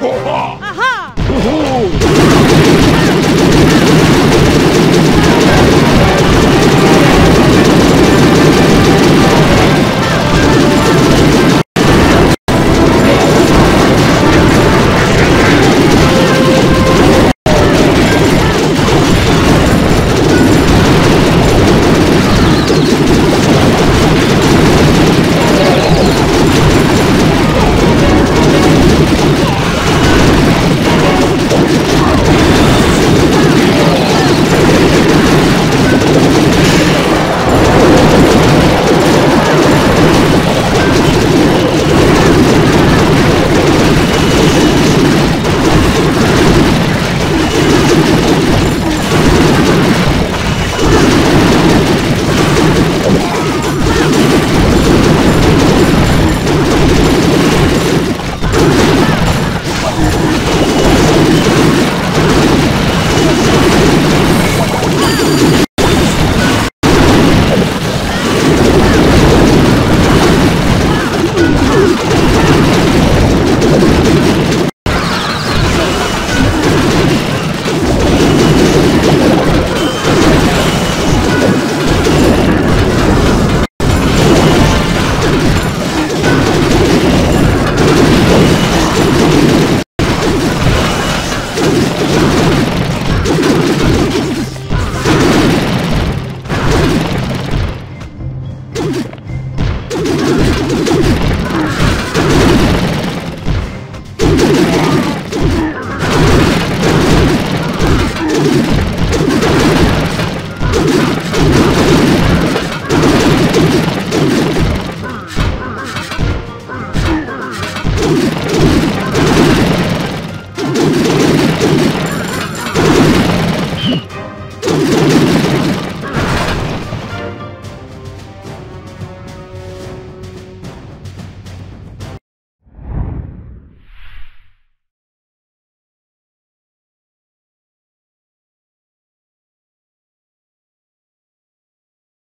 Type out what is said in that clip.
Ho-ha! Hmph.